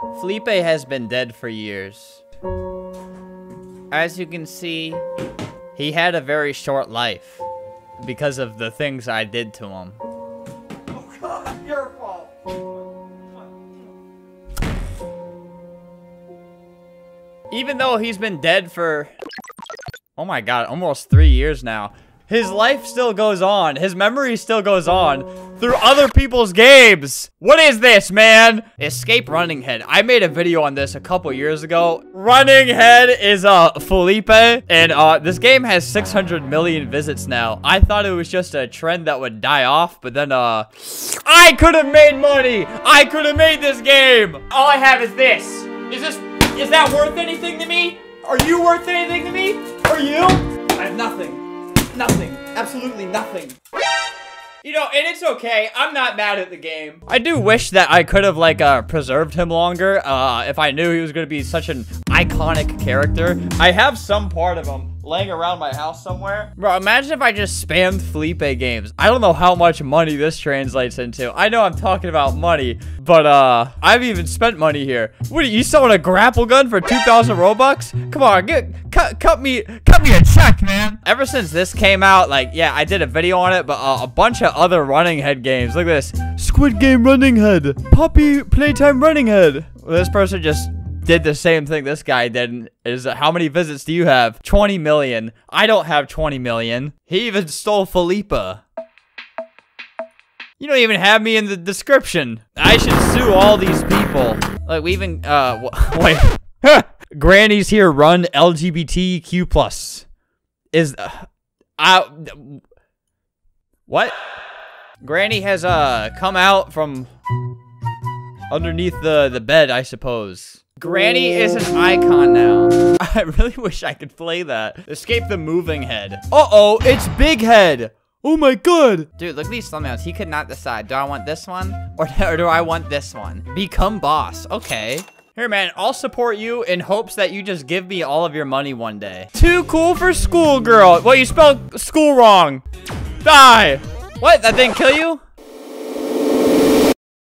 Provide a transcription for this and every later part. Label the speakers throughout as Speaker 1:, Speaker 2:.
Speaker 1: Felipe has been dead for years. As you can see, he had a very short life because of the things I did to him.
Speaker 2: Oh God, your fault.
Speaker 1: Even though he's been dead for, oh my god, almost three years now, his life still goes on. His memory still goes on through other people's games. What is this, man? Escape Running Head. I made a video on this a couple years ago. Running Head is uh Felipe, and uh this game has 600 million visits now. I thought it was just a trend that would die off, but then uh I could have made money. I could have made this game. All I have is this. Is this is that worth anything to me? Are you worth anything to me? Are you? I have nothing. Nothing. Absolutely nothing. You know, and it's okay. I'm not mad at the game. I do wish that I could have, like, uh, preserved him longer, uh, if I knew he was gonna be such an iconic character. I have some part of him laying around my house somewhere. Bro, imagine if I just spammed Felipe games. I don't know how much money this translates into. I know I'm talking about money, but, uh, I've even spent money here. What, are you selling a grapple gun for 2,000 Robux? Come on, get, cut, cut me, cut me a check, man. Ever since this came out, like, yeah, I did a video on it, but uh, a bunch of other Running Head games. Look at this. Squid Game Running Head. Poppy Playtime Running Head. This person just did the same thing this guy did. Is uh, how many visits do you have? 20 million. I don't have 20 million. He even stole Felipe. You don't even have me in the description. I should sue all these people. Like we even uh wait. Granny's here run LGBTQ plus. Is uh, I what? Granny has uh come out from underneath the the bed, I suppose. Granny is an icon now. I really wish I could play that. Escape the moving head. Uh-oh, it's Big Head. Oh my god. Dude, look at these thumbnails. He could not decide. Do I want this one or, or do I want this one? Become boss. Okay. Here, man, I'll support you in hopes that you just give me all of your money one day. Too cool for school, girl. Well, you spelled school wrong. Die. What? That didn't kill you?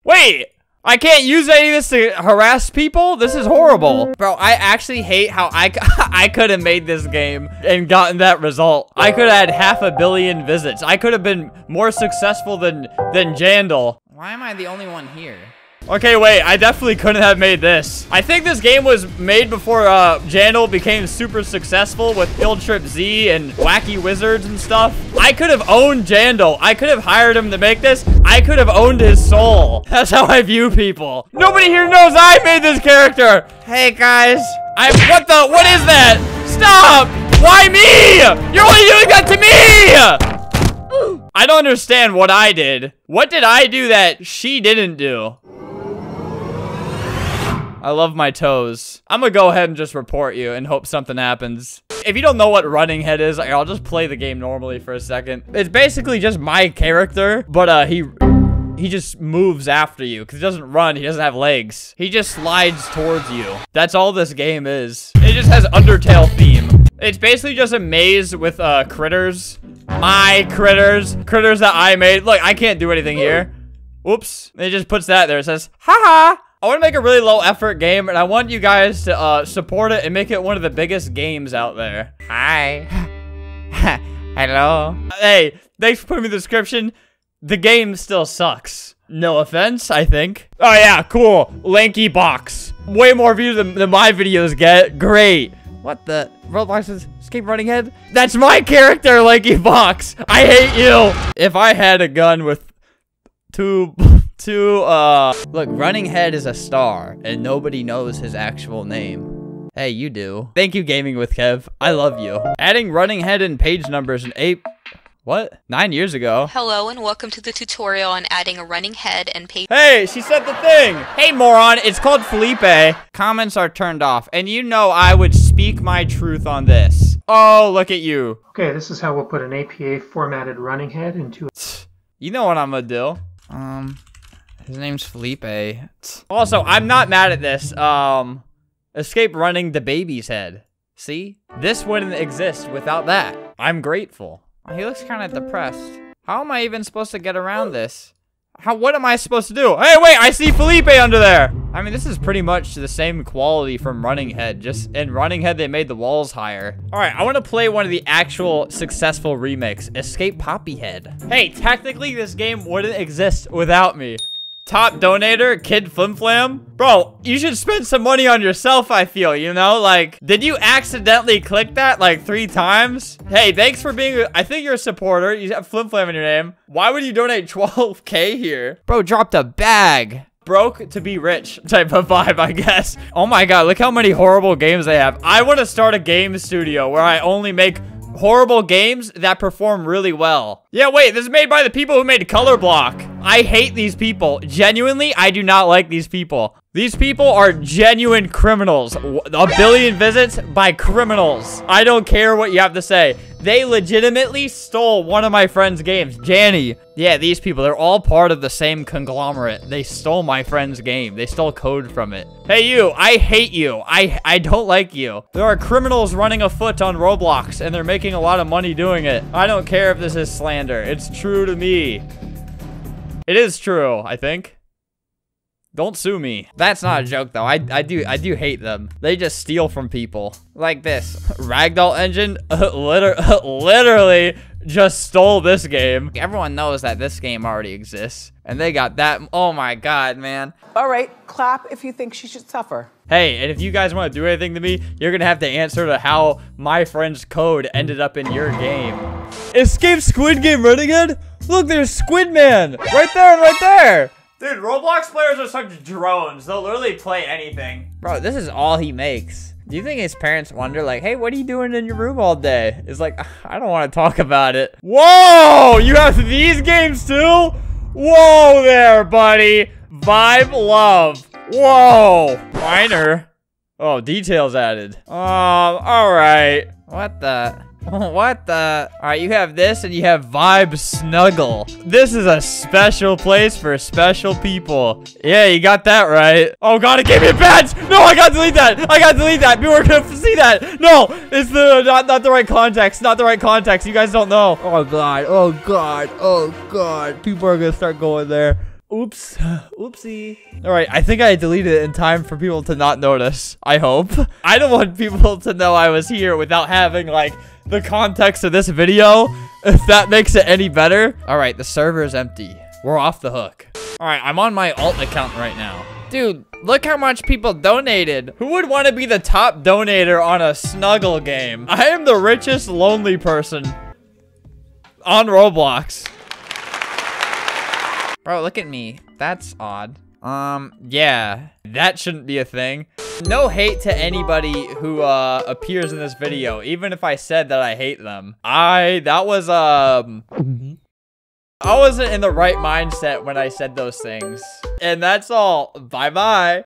Speaker 1: Wait. I can't use any of this to harass people? This is horrible. Bro, I actually hate how I, I could have made this game and gotten that result. I could have had half a billion visits. I could have been more successful than, than Jandel. Why am I the only one here? Okay, wait, I definitely couldn't have made this. I think this game was made before uh, Jandel became super successful with Field Trip Z and Wacky Wizards and stuff. I could have owned Jandel. I could have hired him to make this. I could have owned his soul. That's how I view people. Nobody here knows I made this character. Hey, guys. I, what the, what is that? Stop. Why me? You're only doing that to me. I don't understand what I did. What did I do that she didn't do? I love my toes. I'm gonna go ahead and just report you and hope something happens. If you don't know what running head is, I'll just play the game normally for a second. It's basically just my character, but uh, he he just moves after you because he doesn't run. He doesn't have legs. He just slides towards you. That's all this game is. It just has Undertale theme. It's basically just a maze with uh, critters. My critters. Critters that I made. Look, I can't do anything here. Oops. It just puts that there. It says, haha. I want to make a really low effort game and I want you guys to uh, support it and make it one of the biggest games out there. Hi. Hello. Hey, thanks for putting me in the description. The game still sucks. No offense, I think. Oh yeah, cool. LankyBox. Way more views than, than my videos get. Great. What the? Roblox's escape running head? That's my character, LankyBox. I hate you. If I had a gun with two to, uh, look, Running Head is a star, and nobody knows his actual name. Hey, you do. Thank you, Gaming with Kev. I love you. Adding Running Head and page numbers and eight... What? Nine years ago?
Speaker 3: Hello and welcome to the tutorial on adding a running head and page-
Speaker 1: Hey, she said the thing! Hey, moron, it's called Felipe. Comments are turned off, and you know I would speak my truth on this. Oh, look at you.
Speaker 4: Okay, this is how we'll put an APA formatted running head into
Speaker 1: You know what I'm gonna do. Um... His name's Felipe. Also, I'm not mad at this. Um, escape running the baby's head. See? This wouldn't exist without that. I'm grateful. He looks kind of depressed. How am I even supposed to get around this? How, what am I supposed to do? Hey, wait, I see Felipe under there. I mean, this is pretty much the same quality from Running Head. Just in Running Head, they made the walls higher. All right, I want to play one of the actual successful remakes, Escape Poppy Head. Hey, technically, this game wouldn't exist without me. Top donator, Kid Flimflam. Bro, you should spend some money on yourself, I feel, you know? Like, did you accidentally click that like three times? Hey, thanks for being, I think you're a supporter. You have Flimflam in your name. Why would you donate 12k here? Bro, dropped a bag. Broke to be rich type of vibe, I guess. Oh my god, look how many horrible games they have. I want to start a game studio where I only make horrible games that perform really well. Yeah, wait, this is made by the people who made Color Block. I hate these people. Genuinely, I do not like these people. These people are genuine criminals. A billion visits by criminals. I don't care what you have to say. They legitimately stole one of my friend's games, Janny. Yeah, these people, they're all part of the same conglomerate. They stole my friend's game. They stole code from it. Hey, you, I hate you. I, I don't like you. There are criminals running afoot on Roblox, and they're making a lot of money doing it. I don't care if this is slander. It's true to me. It is true, I think. Don't sue me. That's not a joke though. I, I do I do hate them. They just steal from people. Like this. Ragdoll Engine liter literally just stole this game. Everyone knows that this game already exists. And they got that. Oh my god, man.
Speaker 5: All right, clap if you think she should suffer.
Speaker 1: Hey, and if you guys want to do anything to me, you're going to have to answer to how my friend's code ended up in your game. Escape Squid Game Renegade? Look, there's Squid Man. Right there and right there. Dude, Roblox players are such drones. They'll literally play anything. Bro, this is all he makes. Do you think his parents wonder, like, hey, what are you doing in your room all day? It's like, I don't want to talk about it. Whoa! You have these games too? Whoa there, buddy. Vibe love. Whoa. Minor. Oh, details added. Um, alright. What the? What the? Alright, you have this and you have Vibe Snuggle. This is a special place for special people. Yeah, you got that right. Oh god, it gave me a badge! No, I gotta delete that! I gotta delete that! People are gonna see that! No! It's the not, not the right context. Not the right context. You guys don't know. Oh god. Oh god. Oh god. People are gonna start going there. Oops. Oopsie. All right, I think I deleted it in time for people to not notice. I hope. I don't want people to know I was here without having, like, the context of this video, if that makes it any better. All right, the server is empty. We're off the hook. All right, I'm on my alt account right now. Dude, look how much people donated. Who would want to be the top donator on a snuggle game? I am the richest lonely person on Roblox. Bro, look at me. That's odd. Um, yeah, that shouldn't be a thing. No hate to anybody who, uh, appears in this video, even if I said that I hate them. I, that was, um... I wasn't in the right mindset when I said those things. And that's all. Bye-bye.